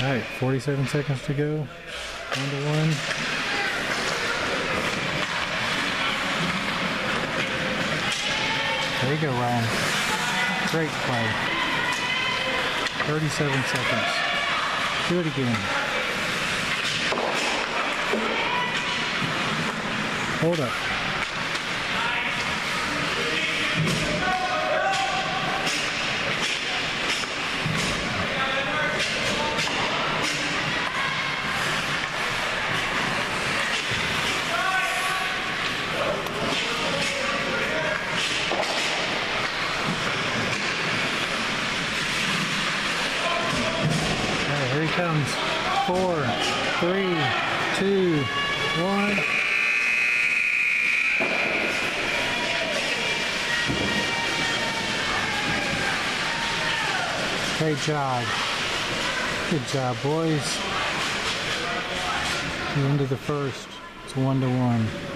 All right, 47 seconds to go. One to one. There you go, Ryan. Great play. 37 seconds. Do it again. Hold up. Comes. Four, three, two, one. Great job. Good job, boys. The end of the first. It's one to one.